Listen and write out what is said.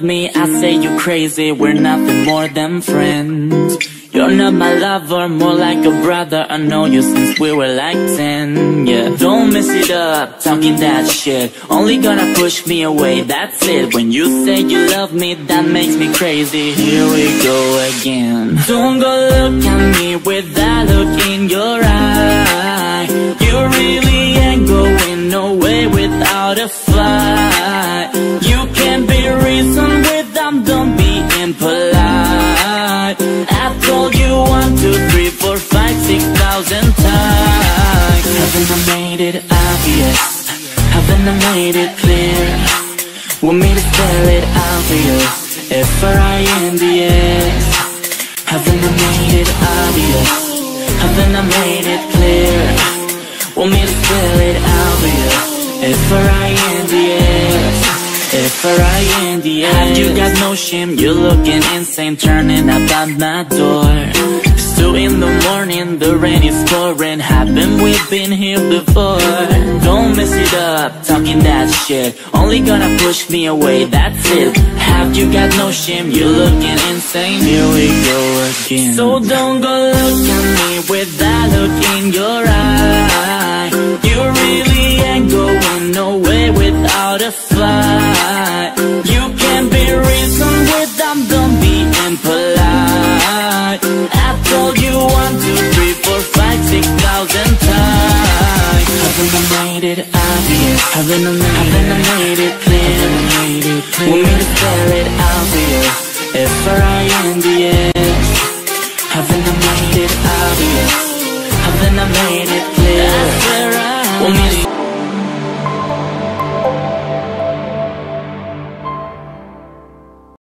me, I say you crazy. We're nothing more than friends. You're not my lover, more like a brother. I know you since we were like 10, yeah. Don't mess it up, talking that shit. Only gonna push me away, that's it. When you say you love me, that makes me crazy. Here we go again. Don't go look at me with that look in your eye. You really ain't going nowhere without a fight being polite I told you one, two, three, four, five, six thousand times Haven't I made it obvious? Haven't I made it clear? Want me to spell it out for obvious? F-R-I-N-D-S Haven't I made it obvious? Haven't I made it clear? Want me to spell it out for obvious? F-R-I-N-D-S F-R-I-N-D-S Have you got no shame? You're looking insane Turning up at my door. It's two in the morning The rain is pouring. Haven't we been here before? Don't mess it up Talking that shit. Only gonna push me away That's it. Have you got no shame? You're looking insane. Here we go again. So don't go look at me I've enumerated plans Want me to spell it out for you F-R-I-N-D-S Haven't I made it obvious? Haven't made it clear? Want me to